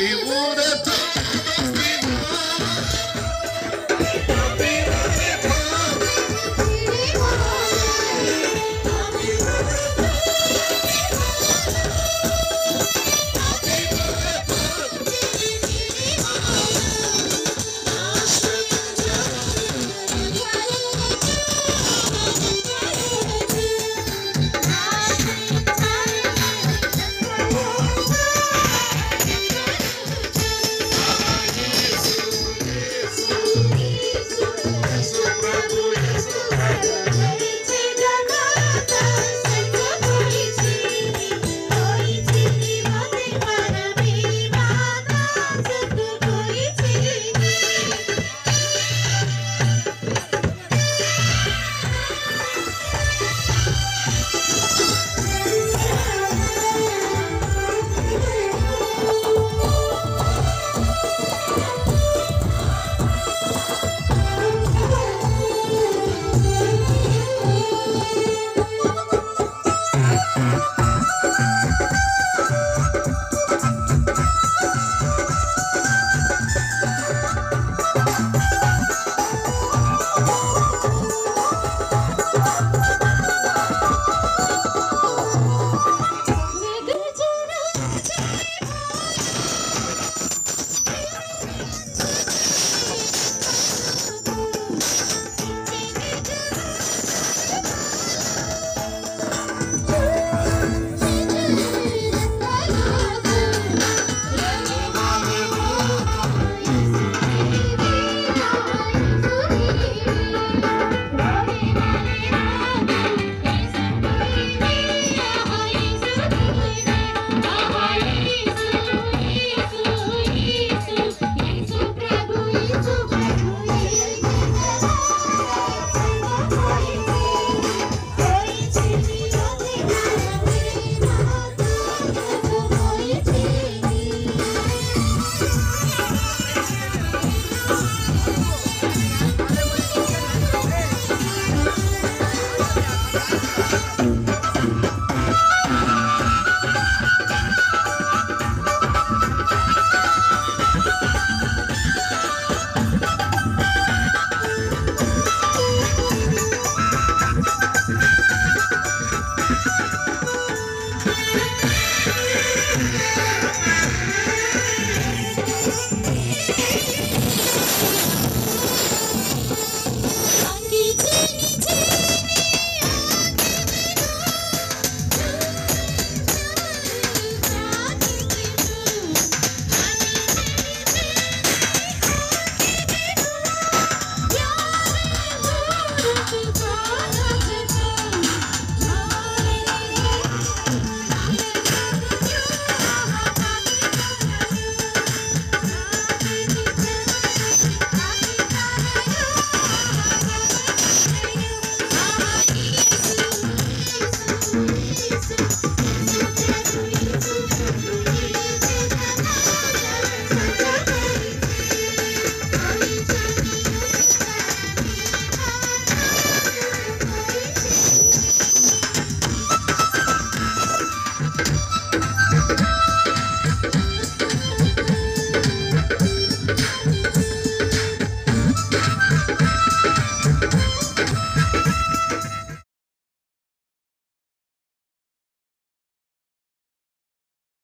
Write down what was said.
Happy would